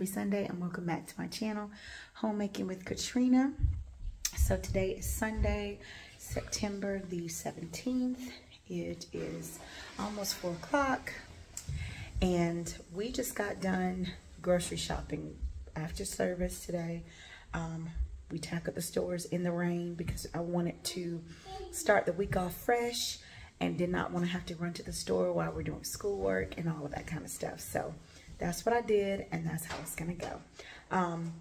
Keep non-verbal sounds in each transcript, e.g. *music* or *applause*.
happy Sunday and welcome back to my channel, Homemaking with Katrena. So today is Sunday, September the 17th. It is almost four o'clock and we just got done grocery shopping after service today. Um, we tackled the stores in the rain because I wanted to start the week off fresh and did not want to have to run to the store while we're doing schoolwork and all of that kind of stuff. So that's what I did and that's how it's gonna go. Um,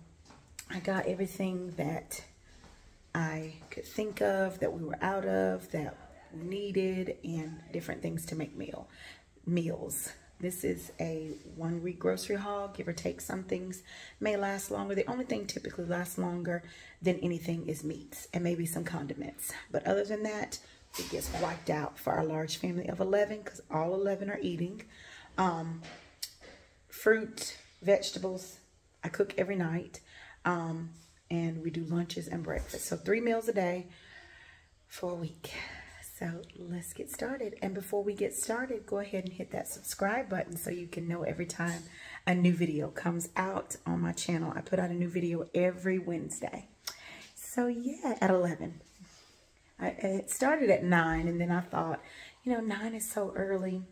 I got everything that I could think of, that we were out of, that needed, and different things to make meal meals. This is a one week grocery haul, give or take. Some things may last longer. The only thing typically lasts longer than anything is meats and maybe some condiments. But other than that, it gets wiped out for our large family of 11 because all 11 are eating. Um, fruit, vegetables. I cook every night. Um, and we do lunches and breakfast. So three meals a day for a week. So let's get started. And before we get started, go ahead and hit that subscribe button so you can know every time a new video comes out on my channel. I put out a new video every Wednesday. So yeah, at 11. I, it started at 9 and then I thought, you know, 9 is so early.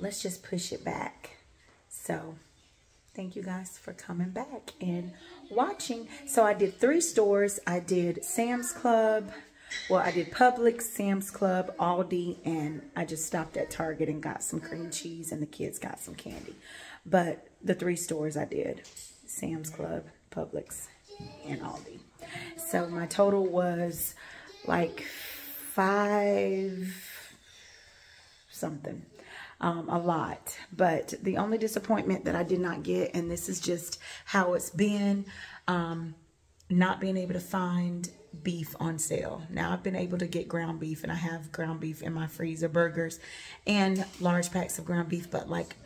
Let's just push it back. So thank you guys for coming back and watching. So I did three stores. I did Sam's Club. Well, I did Publix, Sam's Club, Aldi, and I just stopped at Target and got some cream cheese and the kids got some candy. But the three stores I did, Sam's Club, Publix, and Aldi. So my total was like five something um, a lot. But the only disappointment that I did not get, and this is just how it's been, um, not being able to find beef on sale. Now I've been able to get ground beef and I have ground beef in my freezer, burgers and large packs of ground beef, but like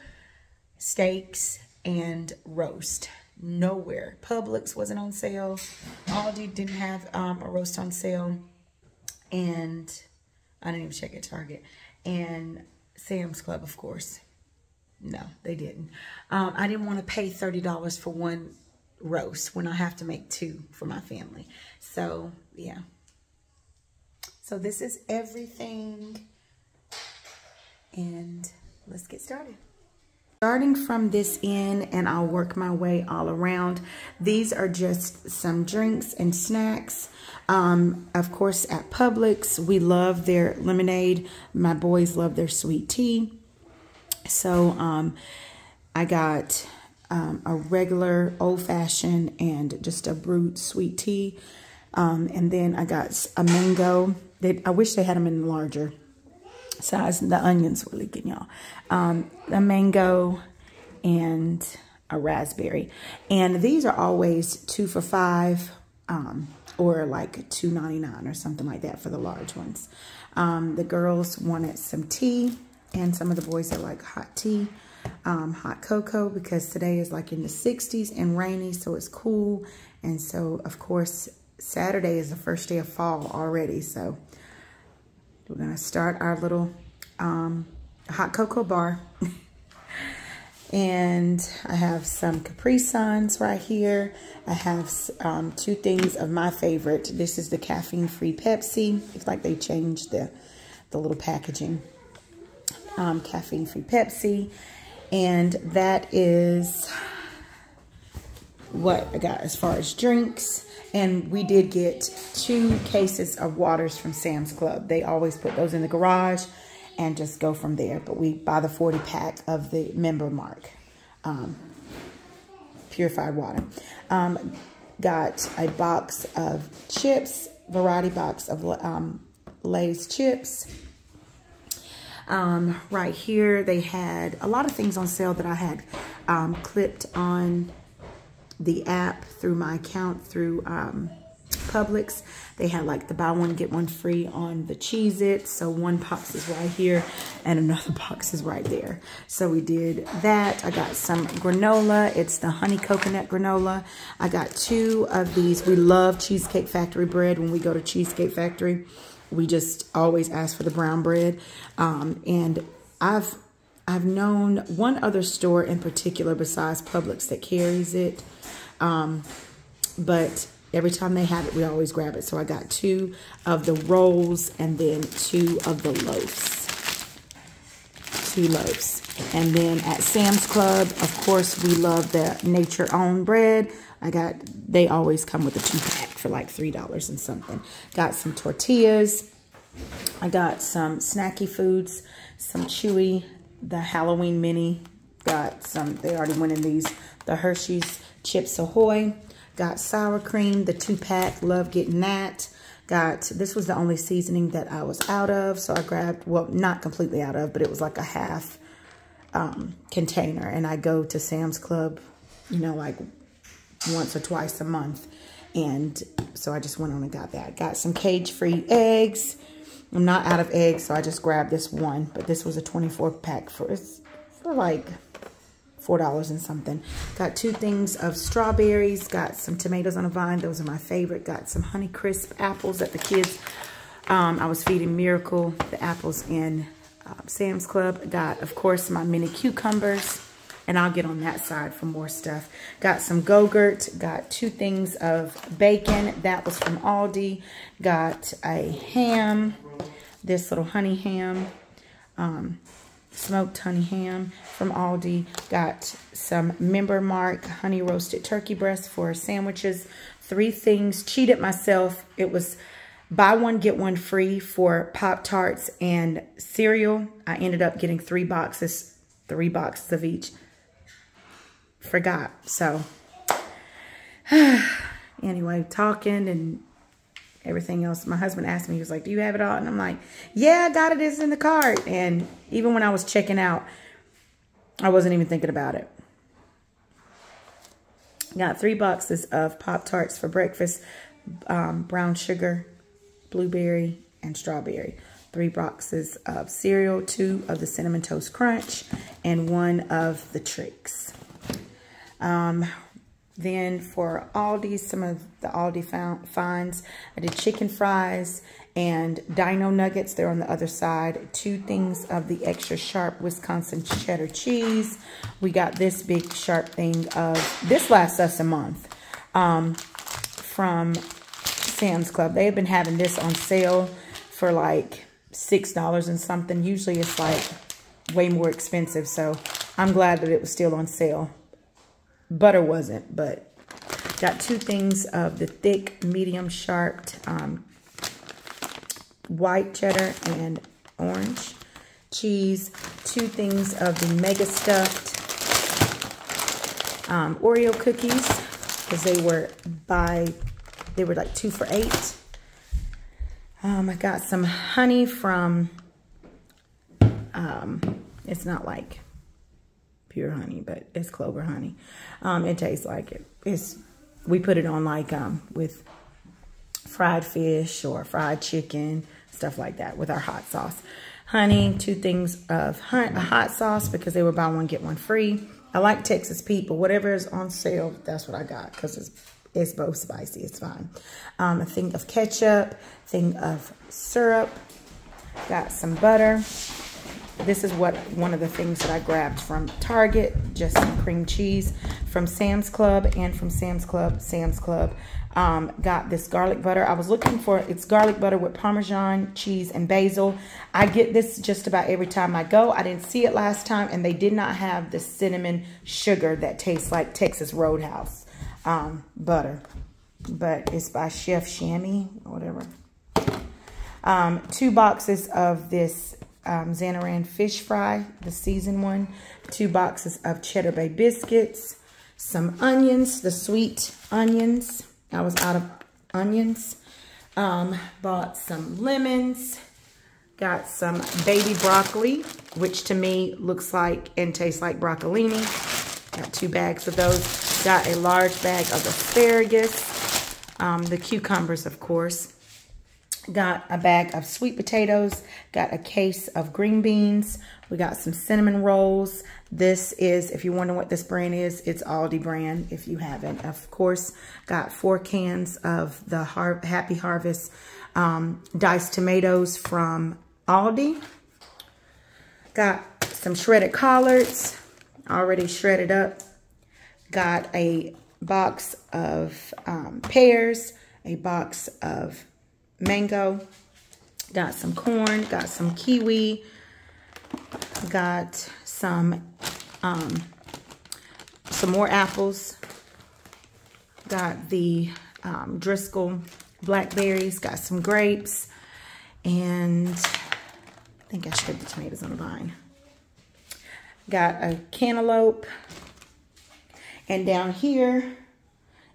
steaks and roast. Nowhere. Publix wasn't on sale. Aldi didn't have um, a roast on sale. And I didn't even check at Target. And Sam's Club, of course. No, they didn't. Um, I didn't want to pay $30 for one roast when I have to make two for my family. So, yeah. So this is everything. And let's get started. Starting from this end, and I'll work my way all around. These are just some drinks and snacks. Um, of course, at Publix, we love their lemonade. My boys love their sweet tea. So um, I got um, a regular old-fashioned and just a brewed sweet tea. Um, and then I got a mango. They, I wish they had them in larger size. The onions were leaking, y'all. Um, a mango and a raspberry. And these are always two for five um, or like two ninety nine or something like that for the large ones. Um, the girls wanted some tea and some of the boys are like hot tea, um, hot cocoa because today is like in the 60s and rainy so it's cool. And so of course Saturday is the first day of fall already. So we're going to start our little um, hot cocoa bar. *laughs* and I have some Capri Suns right here. I have um, two things of my favorite. This is the caffeine-free Pepsi. It's like they changed the, the little packaging. Um, caffeine-free Pepsi. And that is what I got as far as drinks. And we did get two cases of waters from Sam's Club. They always put those in the garage and just go from there. But we buy the 40 pack of the member mark um, purified water. Um, got a box of chips, variety box of um, Lay's chips. Um, right here, they had a lot of things on sale that I had um, clipped on the app through my account through um, Publix. They had like the buy one, get one free on the Cheez-It. So one box is right here and another *laughs* box is right there. So we did that. I got some granola. It's the honey coconut granola. I got two of these. We love Cheesecake Factory bread when we go to Cheesecake Factory. We just always ask for the brown bread. Um, and I've I've known one other store in particular besides Publix that carries it. Um, but every time they have it, we always grab it. So I got two of the rolls and then two of the loaves. Two loaves. And then at Sam's Club, of course, we love the nature owned bread. I got, they always come with a two pack for like $3 and something. Got some tortillas. I got some snacky foods, some chewy, the Halloween mini. Got some, they already went in these, the Hershey's Chips Ahoy. Got sour cream, the two pack, love getting that. Got, this was the only seasoning that I was out of. So I grabbed, well, not completely out of, but it was like a half um, container. And I go to Sam's Club, you know, like once or twice a month. And so I just went on and got that. Got some cage-free eggs. I'm not out of eggs, so I just grabbed this one. But this was a 24 pack for, for like $4 and something. Got two things of strawberries. Got some tomatoes on a vine. Those are my favorite. Got some Honey Crisp apples that the kids, um, I was feeding Miracle the apples in uh, Sam's Club. Got, of course, my mini cucumbers. And I'll get on that side for more stuff. Got some Go-Gurt. Got two things of bacon. That was from Aldi. Got a ham. This little honey ham. Um, smoked honey ham from Aldi. Got some Member Mark honey roasted turkey breast for sandwiches. Three things. Cheated myself. It was buy one, get one free for Pop-Tarts and cereal. I ended up getting three boxes, three boxes of each forgot. So *sighs* anyway, talking and everything else. My husband asked me, he was like, do you have it all? And I'm like, yeah, I got it. It's in the cart. And even when I was checking out, I wasn't even thinking about it. Got three boxes of Pop-Tarts for breakfast. Um, brown sugar, blueberry, and strawberry. Three boxes of cereal, two of the Cinnamon Toast Crunch, and one of the Trix. Um, then for Aldi, some of the Aldi finds, I did chicken fries and dino nuggets. They're on the other side. Two things of the extra sharp Wisconsin cheddar cheese. We got this big sharp thing of, this lasts us a month, um, from Sam's Club. They have been having this on sale for like $6 and something. Usually it's like way more expensive. So I'm glad that it was still on sale. Butter wasn't, but got two things of the thick, medium sharp um, white cheddar and orange cheese. Two things of the mega stuffed um, Oreo cookies because they were by, they were like two for eight. Um, I got some honey from, um, it's not like pure honey, but it's clover honey. Um, it tastes like it. It's we put it on like um with fried fish or fried chicken, stuff like that with our hot sauce. Honey, two things of hot sauce because they were buy one, get one free. I like Texas Pete, but whatever is on sale, that's what I got because it's it's both spicy. It's fine. Um, a thing of ketchup, thing of syrup, got some butter, this is what one of the things that I grabbed from Target, just some cream cheese from Sam's Club and from Sam's Club, Sam's Club. Um, got this garlic butter. I was looking for, it's garlic butter with Parmesan, cheese, and basil. I get this just about every time I go. I didn't see it last time, and they did not have the cinnamon sugar that tastes like Texas Roadhouse um, butter. But it's by Chef or whatever. Um, two boxes of this um, Zatarain fish fry, the seasoned one, two boxes of Cheddar Bay biscuits, some onions, the sweet onions. I was out of onions. Um, bought some lemons, got some baby broccoli, which to me looks like and tastes like broccolini. Got two bags of those. Got a large bag of asparagus, um, the cucumbers, of course got a bag of sweet potatoes, got a case of green beans, we got some cinnamon rolls. This is, if you wonder what this brand is, it's Aldi brand if you haven't. Of course, got four cans of the Har Happy Harvest um, diced tomatoes from Aldi. Got some shredded collards, already shredded up. Got a box of um, pears, a box of mango. Got some corn, got some kiwi, got some um, some more apples. Got the um, Driscoll blackberries, got some grapes, and I think I shredded the tomatoes on the vine. Got a cantaloupe. And down here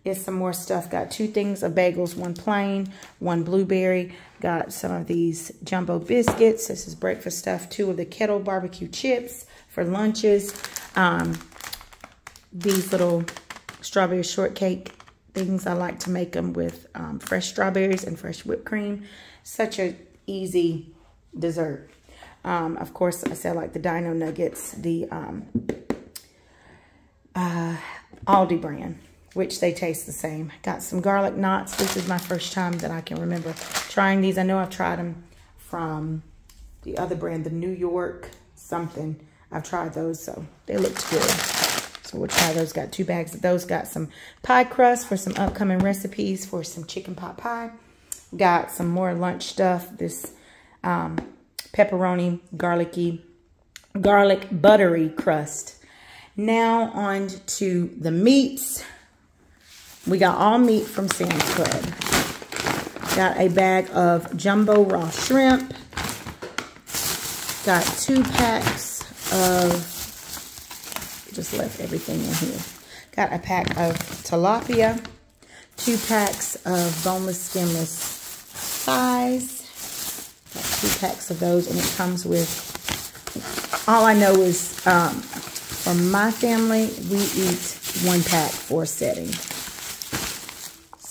is some more stuff. Got two things of bagels, one plain, one blueberry. Got some of these jumbo biscuits. This is breakfast stuff. Two of the kettle barbecue chips for lunches. Um, these little strawberry shortcake things. I like to make them with um, fresh strawberries and fresh whipped cream. Such a easy dessert. Um, of course, I said like the Dino Nuggets, the um, uh, Aldi brand, which they taste the same. Got some garlic knots. This is my first time that I can remember trying these. I know I've tried them from the other brand, the New York something. I've tried those, so they looked good. So we'll try those. Got two bags of those. Got some pie crust for some upcoming recipes for some chicken pot pie. Got some more lunch stuff. This um, pepperoni, garlicky, garlic buttery crust. Now on to the meats. We got all meat from Sam's Club. Got a bag of jumbo raw shrimp. Got two packs of just left everything in here. Got a pack of tilapia, two packs of boneless, skinless thighs. Got two packs of those, and it comes with, all I know is, um, for my family, we eat one pack for a setting.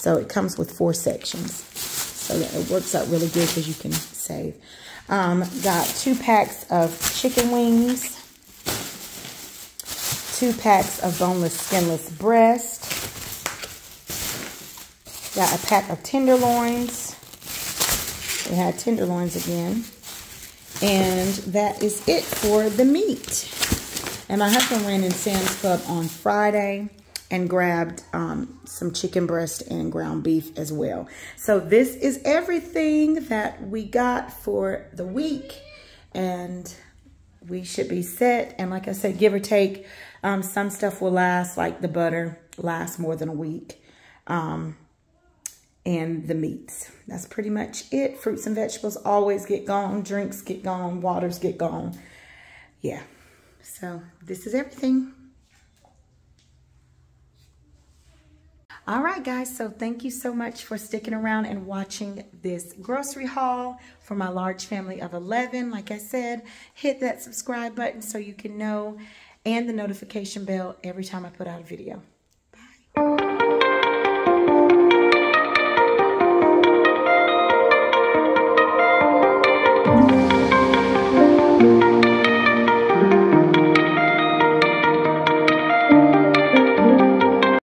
So it comes with four sections. So it works out really good because you can save. Um, got two packs of chicken wings two packs of boneless, skinless breast. Got a pack of tenderloins. We had tenderloins again. And that is it for the meat. And my husband ran in Sam's Club on Friday and grabbed um, some chicken breast and ground beef as well. So this is everything that we got for the week. And we should be set. And like I said, give or take, um, some stuff will last, like the butter, lasts more than a week. Um, and the meats. That's pretty much it. Fruits and vegetables always get gone. Drinks get gone. Waters get gone. Yeah. So this is everything. All right, guys, so thank you so much for sticking around and watching this grocery haul for my large family of 11. Like I said, hit that subscribe button so you can know and the notification bell every time I put out a video.